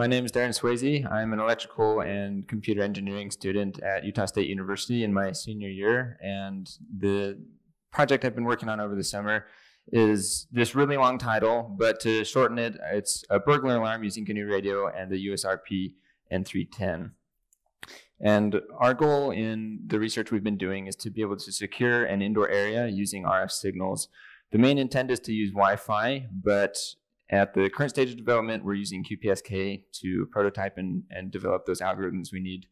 My name is Daren Swasey. I'm an electrical and computer engineering student at Utah State University in my senior year. And the project I've been working on over the summer is this really long title, but to shorten it, it's a burglar alarm using GNU Radio and the USRP N310. And our goal in the research we've been doing is to be able to secure an indoor area using RF signals. The main intent is to use Wi-Fi, but at the current stage of development, we're using QPSK to prototype and, and develop those algorithms we need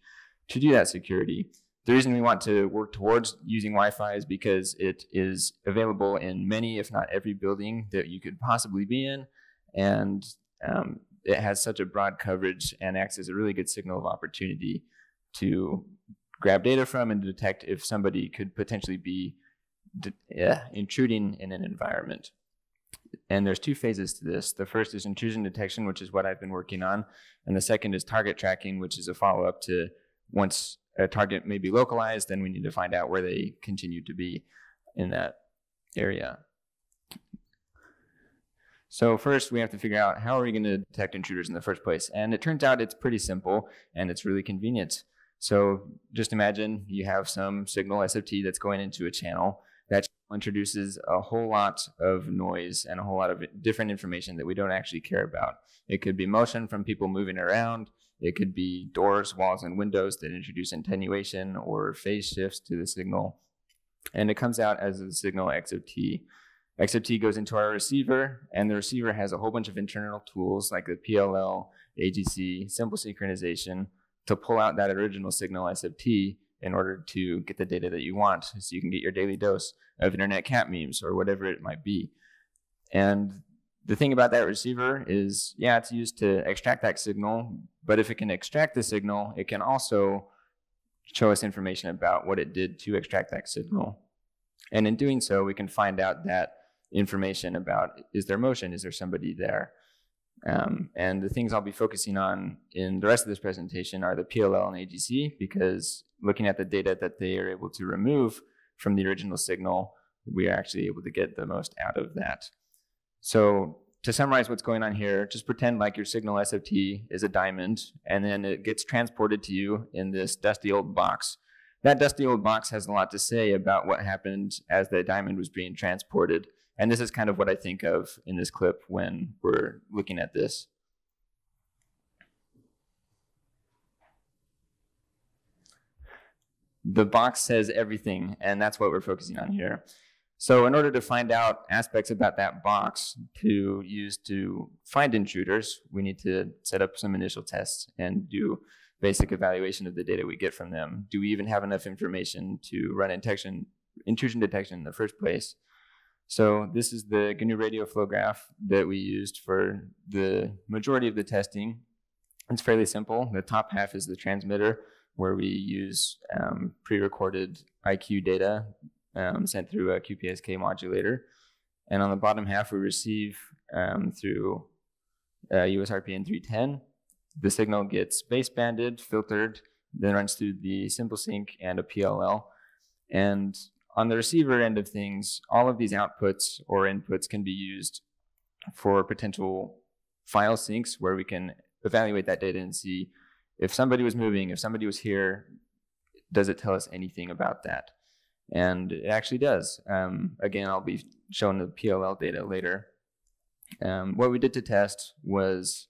to do that security. The reason we want to work towards using Wi-Fi is because it is available in many, if not every building that you could possibly be in. And um, it has such a broad coverage and acts as a really good signal of opportunity to grab data from and detect if somebody could potentially be yeah, intruding in an environment. And there's two phases to this. The first is intrusion detection, which is what I've been working on. And the second is target tracking, which is a follow up to once a target may be localized, then we need to find out where they continue to be in that area. So first we have to figure out how are we going to detect intruders in the first place. And it turns out it's pretty simple and it's really convenient. So just imagine you have some signal S of T that's going into a channel that introduces a whole lot of noise and a whole lot of different information that we don't actually care about. It could be motion from people moving around. It could be doors, walls, and windows that introduce attenuation or phase shifts to the signal. And it comes out as a signal X of T. X of T goes into our receiver, and the receiver has a whole bunch of internal tools like the PLL, AGC, simple synchronization to pull out that original signal S of T in order to get the data that you want so you can get your daily dose of internet cat memes or whatever it might be. And the thing about that receiver is, yeah, it's used to extract that signal, but if it can extract the signal, it can also show us information about what it did to extract that signal. And in doing so, we can find out that information about is there motion, is there somebody there? Um, and the things I'll be focusing on in the rest of this presentation are the PLL and AGC because looking at the data that they are able to remove from the original signal, we are actually able to get the most out of that. So to summarize what's going on here, just pretend like your signal S of T is a diamond and then it gets transported to you in this dusty old box. That dusty old box has a lot to say about what happened as the diamond was being transported. And this is kind of what I think of in this clip when we're looking at this. The box says everything, and that's what we're focusing on here. So in order to find out aspects about that box to use to find intruders, we need to set up some initial tests and do basic evaluation of the data we get from them. Do we even have enough information to run intrusion, intrusion detection in the first place? So this is the GNU radio flow graph that we used for the majority of the testing. It's fairly simple. The top half is the transmitter where we use um, pre-recorded IQ data um, sent through a QPSK modulator. And on the bottom half, we receive um, through uh, USRP N310. The signal gets basebanded, filtered, then runs through the simple sync and a PLL. And on the receiver end of things, all of these outputs or inputs can be used for potential file sinks where we can evaluate that data and see if somebody was moving, if somebody was here, does it tell us anything about that? And it actually does. Um, again, I'll be showing the PLL data later. Um, what we did to test was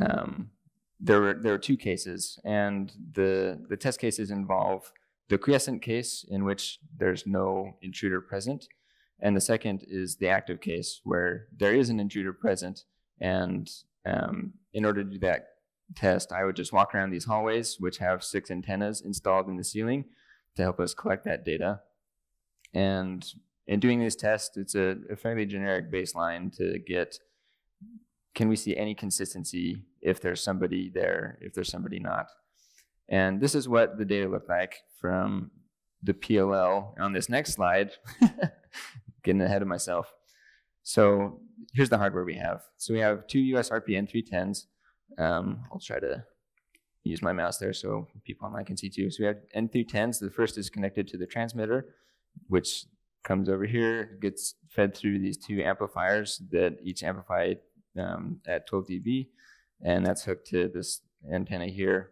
um, there were there were two cases, and the the test cases involve the quiescent case in which there's no intruder present, and the second is the active case where there is an intruder present. And um, in order to do that test, I would just walk around these hallways, which have six antennas installed in the ceiling to help us collect that data. And in doing these tests, it's a, a fairly generic baseline to get can we see any consistency if there's somebody there, if there's somebody not. And this is what the data looked like from the PLL on this next slide. Getting ahead of myself. So here's the hardware we have. So we have two USRP N310s. Um, I'll try to use my mouse there so people online can see too. So we have N310s. The first is connected to the transmitter, which comes over here, gets fed through these two amplifiers that each amplify um, at 12 dB. and that's hooked to this antenna here.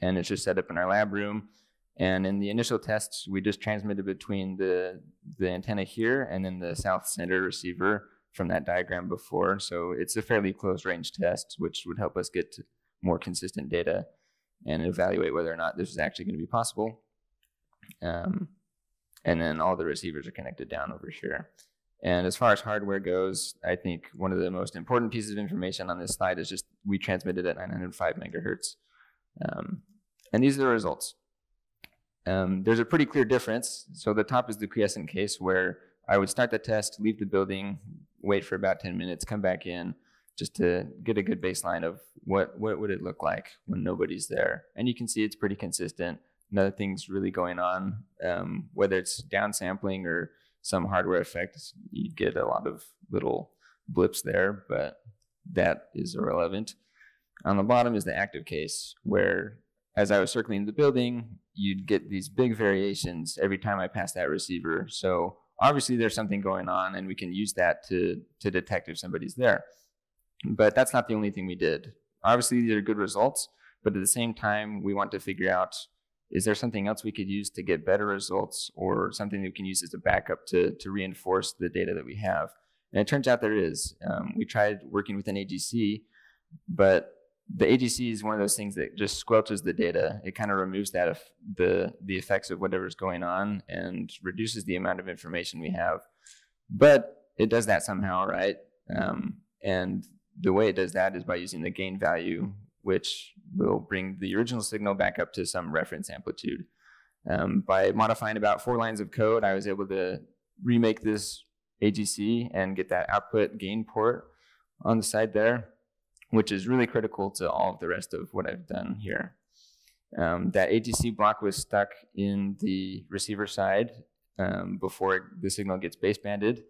And it's just set up in our lab room. And in the initial tests, we just transmitted between the, the antenna here and then the south center receiver from that diagram before. So it's a fairly close range test, which would help us get more consistent data and evaluate whether or not this is actually going to be possible. Um, and then all the receivers are connected down over here. And as far as hardware goes, I think one of the most important pieces of information on this slide is just we transmitted at 905 megahertz. Um, and these are the results. Um, there's a pretty clear difference. So the top is the quiescent case where I would start the test, leave the building, wait for about 10 minutes, come back in, just to get a good baseline of what, what would it look like when nobody's there. And you can see it's pretty consistent. Nothing's really going on, um, whether it's downsampling or some hardware effects, you get a lot of little blips there, but that is irrelevant. On the bottom is the active case, where as I was circling the building, you'd get these big variations every time I passed that receiver. So obviously there's something going on and we can use that to, to detect if somebody's there. But that's not the only thing we did. Obviously these are good results, but at the same time, we want to figure out is there something else we could use to get better results or something that we can use as a backup to, to reinforce the data that we have? And it turns out there is. Um, we tried working with an AGC, but the AGC is one of those things that just squelches the data. It kind of removes that of the the effects of whatever's going on and reduces the amount of information we have. But it does that somehow, right? Um, and the way it does that is by using the gain value, which will bring the original signal back up to some reference amplitude. Um, by modifying about four lines of code, I was able to remake this AGC and get that output gain port on the side there, which is really critical to all of the rest of what I've done here. Um, that AGC block was stuck in the receiver side um, before the signal gets basebanded.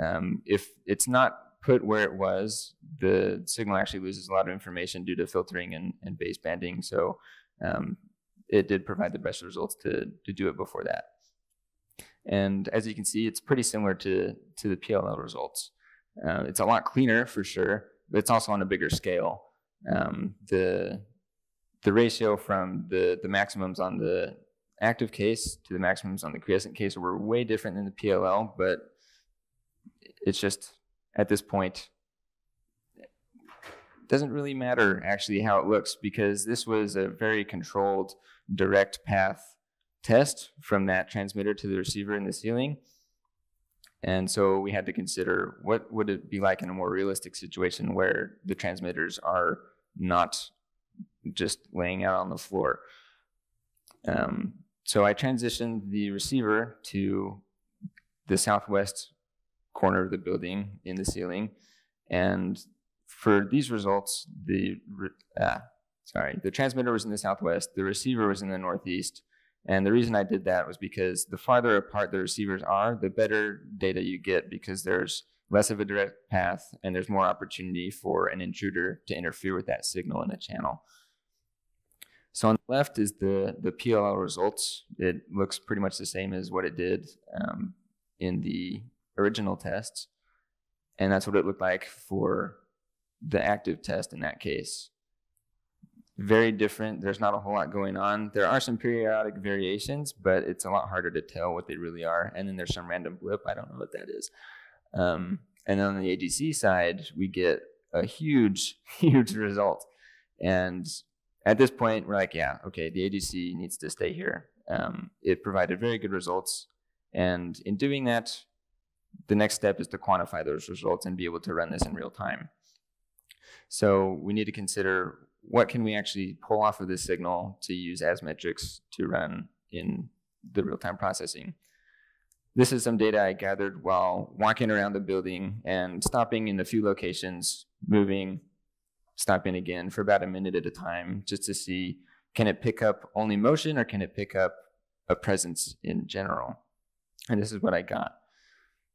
Um, if it's not put where it was, the signal actually loses a lot of information due to filtering and, and basebanding. So um, it did provide the best results to, to do it before that. And as you can see, it's pretty similar to, to the PLL results. Uh, it's a lot cleaner for sure, it's also on a bigger scale. Um, the, the ratio from the, the maximums on the active case to the maximums on the quiescent case were way different than the PLL, but it's just at this point doesn't really matter actually how it looks because this was a very controlled direct path test from that transmitter to the receiver in the ceiling. And so we had to consider what would it be like in a more realistic situation where the transmitters are not just laying out on the floor. Um, so I transitioned the receiver to the southwest corner of the building in the ceiling. And for these results, the ah, sorry, the transmitter was in the southwest, the receiver was in the northeast. And the reason I did that was because the farther apart the receivers are, the better data you get because there's less of a direct path and there's more opportunity for an intruder to interfere with that signal in the channel. So on the left is the, the PLL results. It looks pretty much the same as what it did um, in the original tests. And that's what it looked like for the active test in that case. Very different. There's not a whole lot going on. There are some periodic variations, but it's a lot harder to tell what they really are. And then there's some random blip. I don't know what that is. Um, and then on the AGC side, we get a huge, huge result. And at this point, we're like, yeah, okay, the AGC needs to stay here. Um, it provided very good results. And in doing that, the next step is to quantify those results and be able to run this in real time. So we need to consider what can we actually pull off of this signal to use as metrics to run in the real-time processing. This is some data I gathered while walking around the building and stopping in a few locations, moving, stopping again for about a minute at a time, just to see can it pick up only motion or can it pick up a presence in general? And this is what I got.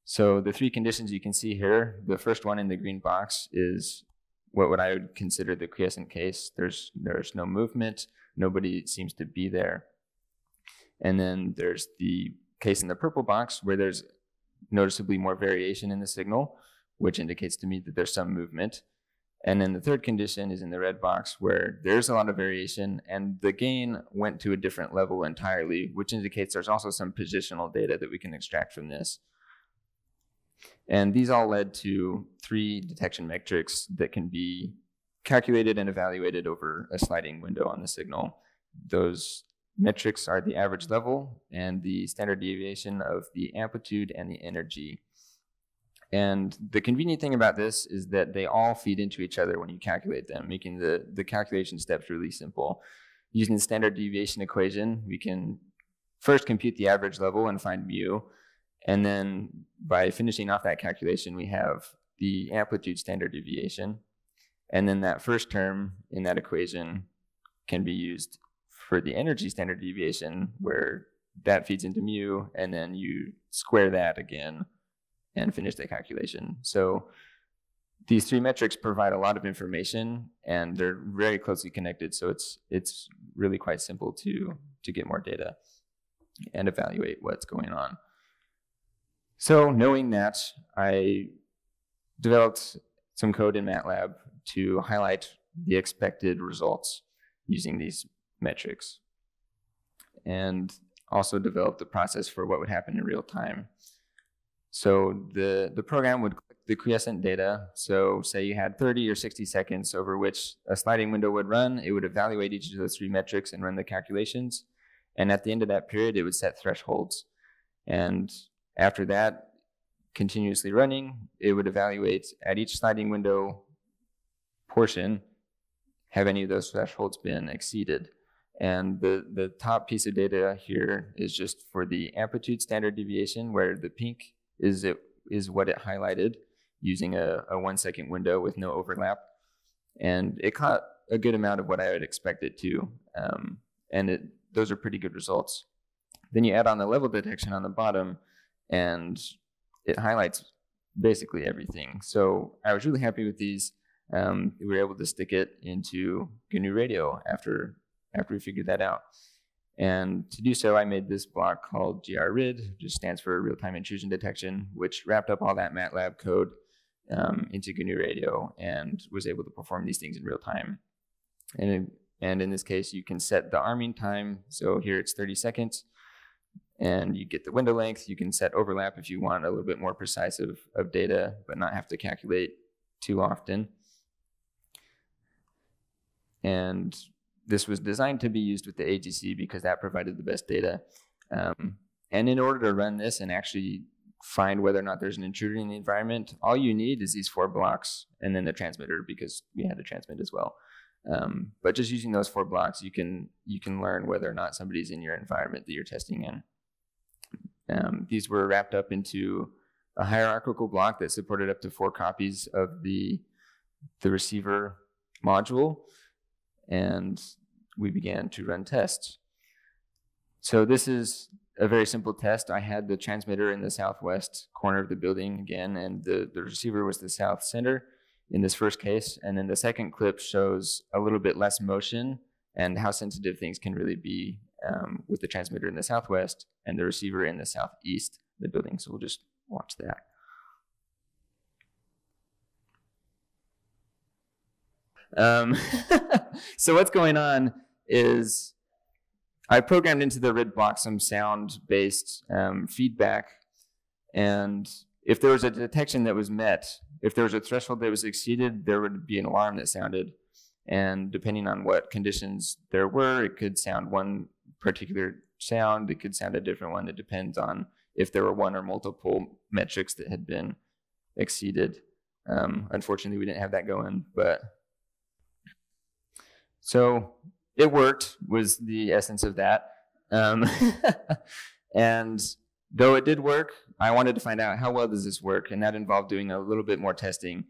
So the three conditions you can see here, the first one in the green box is what would I would consider the quiescent case. There's there's no movement, nobody seems to be there. And then there's the case in the purple box where there's noticeably more variation in the signal, which indicates to me that there's some movement. And then the third condition is in the red box where there's a lot of variation and the gain went to a different level entirely, which indicates there's also some positional data that we can extract from this. And these all led to three detection metrics that can be calculated and evaluated over a sliding window on the signal. Those metrics are the average level and the standard deviation of the amplitude and the energy. And the convenient thing about this is that they all feed into each other when you calculate them, making the, the calculation steps really simple. Using the standard deviation equation, we can first compute the average level and find mu. And then by finishing off that calculation, we have the amplitude standard deviation. And then that first term in that equation can be used for the energy standard deviation, where that feeds into mu, and then you square that again and finish the calculation. So these three metrics provide a lot of information and they're very closely connected. So it's it's really quite simple to to get more data and evaluate what's going on. So knowing that, I developed some code in MATLAB to highlight the expected results using these metrics and also developed the process for what would happen in real time. So the, the program would click the quiescent data. So say you had 30 or 60 seconds over which a sliding window would run, it would evaluate each of those three metrics and run the calculations. And at the end of that period, it would set thresholds. And after that, continuously running, it would evaluate at each sliding window portion, have any of those thresholds been exceeded? And the, the top piece of data here is just for the amplitude standard deviation, where the pink is it is what it highlighted using a, a one second window with no overlap. And it caught a good amount of what I would expect it to. Um, and it, those are pretty good results. Then you add on the level detection on the bottom, and it highlights basically everything. So I was really happy with these. Um, we were able to stick it into GNU Radio after after we figured that out. And to do so, I made this block called GRID, which stands for Real-Time Intrusion Detection, which wrapped up all that MATLAB code um, into GNU Radio and was able to perform these things in real time. And and in this case, you can set the arming time. So here it's 30 seconds, and you get the window length. You can set overlap if you want a little bit more precise of, of data, but not have to calculate too often. And this was designed to be used with the AGC because that provided the best data. Um, and in order to run this and actually find whether or not there's an intruder in the environment, all you need is these four blocks and then the transmitter because we had to transmit as well. Um, but just using those four blocks, you can you can learn whether or not somebody's in your environment that you're testing in. Um, these were wrapped up into a hierarchical block that supported up to four copies of the the receiver module, and we began to run tests. So this is a very simple test. I had the transmitter in the southwest corner of the building again, and the, the receiver was the south center in this first case. And then the second clip shows a little bit less motion and how sensitive things can really be um, with the transmitter in the southwest and the receiver in the southeast of the building. So we'll just watch that. Um, so what's going on is I programmed into the RID block some sound-based um, feedback, and if there was a detection that was met, if there was a threshold that was exceeded, there would be an alarm that sounded. And depending on what conditions there were, it could sound one particular sound, it could sound a different one. It depends on if there were one or multiple metrics that had been exceeded. Um, unfortunately, we didn't have that going, but so it worked was the essence of that. Um, and though it did work, I wanted to find out how well does this work, and that involved doing a little bit more testing.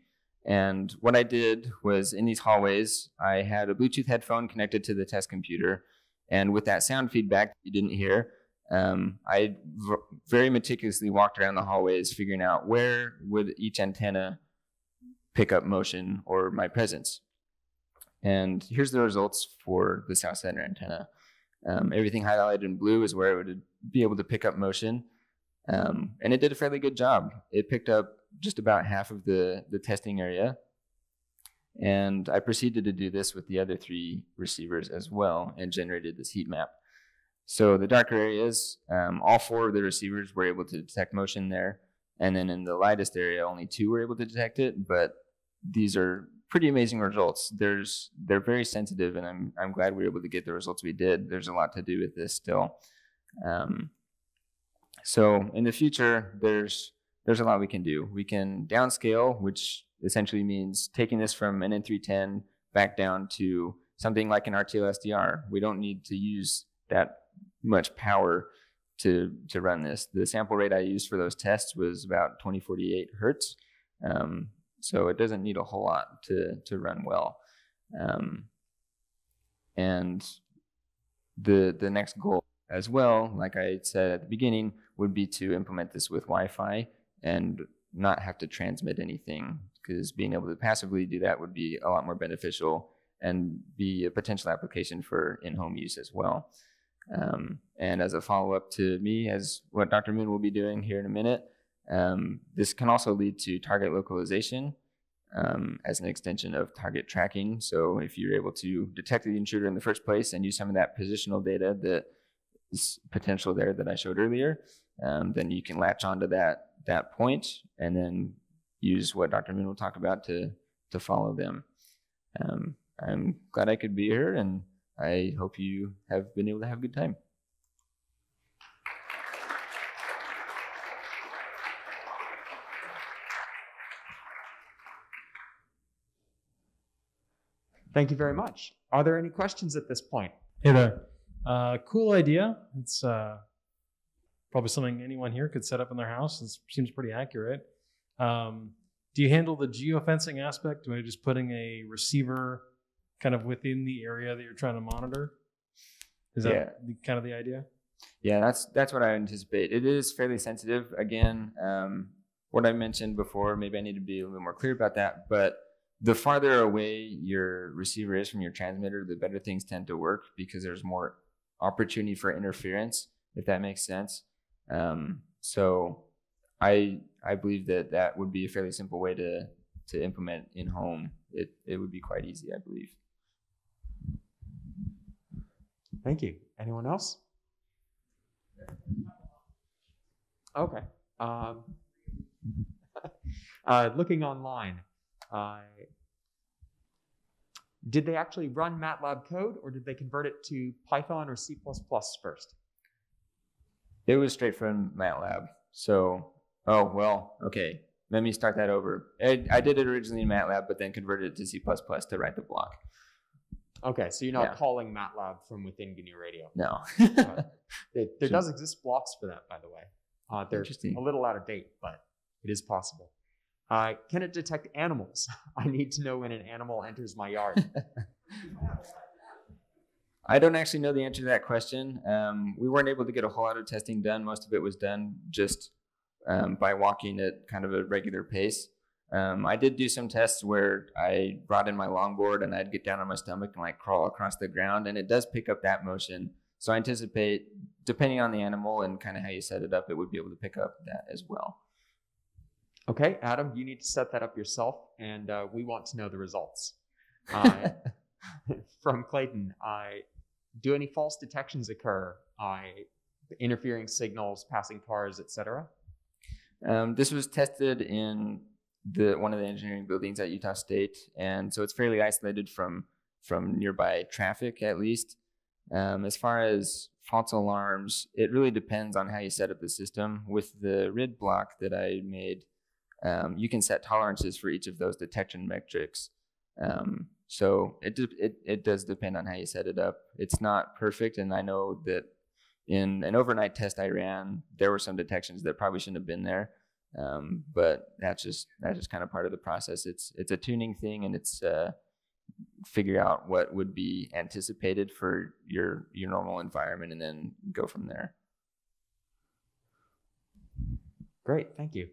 And what I did was in these hallways, I had a Bluetooth headphone connected to the test computer, and with that sound feedback you didn't hear, um, I very meticulously walked around the hallways, figuring out where would each antenna pick up motion or my presence. And here's the results for the south center antenna. Um, everything highlighted in blue is where it would be able to pick up motion. Um, and it did a fairly good job. It picked up just about half of the, the testing area. And I proceeded to do this with the other three receivers as well and generated this heat map. So the darker areas, um, all four of the receivers were able to detect motion there. And then in the lightest area, only two were able to detect it. But these are pretty amazing results. There's they're very sensitive, and I'm I'm glad we were able to get the results we did. There's a lot to do with this still. Um, so in the future, there's there's a lot we can do. We can downscale, which essentially means taking this from an N310 back down to something like an RTL SDR. We don't need to use that much power to to run this. The sample rate I used for those tests was about 2048 hertz, um, so it doesn't need a whole lot to to run well. Um, and the the next goal as well, like I said at the beginning, would be to implement this with Wi-Fi and not have to transmit anything because being able to passively do that would be a lot more beneficial and be a potential application for in-home use as well. Um, and as a follow-up to me, as what Dr. Moon will be doing here in a minute, um, this can also lead to target localization um, as an extension of target tracking. So if you're able to detect the intruder in the first place and use some of that positional data that is potential there that I showed earlier, um, then you can latch onto that that point and then use what Dr. Moon will talk about to to follow them. Um, I'm glad I could be here, and I hope you have been able to have a good time. Thank you very much. Are there any questions at this point? Hey there. Uh, cool idea. It's uh, probably something anyone here could set up in their house. It seems pretty accurate. Um, do you handle the geofencing aspect? By just putting a receiver kind of within the area that you're trying to monitor? Is that Yeah. the, kind of the idea? Yeah, that's that's what I anticipate. It is fairly sensitive. Again, um, what I mentioned before, maybe I need to be a little more clear about that. But the farther away your receiver is from your transmitter, the better things tend to work because there's more opportunity for interference, if that makes sense. Um, so I I believe that that would be a fairly simple way to to implement in home. It it would be quite easy, I believe. Thank you. Anyone else? Okay. Um, uh, looking online, uh, did they actually run MATLAB code or did they convert it to Python or C first? It was straight from MATLAB. So, oh well, okay. Let me start that over. I, I did it originally in MATLAB, but then converted it to C++ to write the block. Okay, so you're not Yeah. calling MATLAB from within GNU Radio. No. There, there does exist blocks for that, by the way. Uh, they're Interesting. a little out of date, but it is possible. Uh, can it detect animals? I need to know when an animal enters my yard. I don't actually know the answer to that question. Um, we weren't able to get a whole lot of testing done. Most of it was done just um, by walking at kind of a regular pace. Um, I did do some tests where I brought in my longboard and I'd get down on my stomach and like crawl across the ground, and it does pick up that motion. So I anticipate, depending on the animal and kind of how you set it up, it would be able to pick up that as well. okay, Adam, you need to set that up yourself, and uh, we want to know the results. Uh, from Clayton, I do any false detections occur? I interfering signals, passing cars, etc. Um, this was tested in the one of the engineering buildings at Utah State, and so it's fairly isolated from from nearby traffic, at least. Um, as far as false alarms, it really depends on how you set up the system. With the RID block that I made, um, you can set tolerances for each of those detection metrics. Um, so it, it it does depend on how you set it up. It's not perfect, and I know that in an overnight test I ran, there were some detections that probably shouldn't have been there. Um, but that's just that's just kind of part of the process. It's it's a tuning thing, and it's uh, figure out what would be anticipated for your your normal environment, and then go from there. Great, thank you.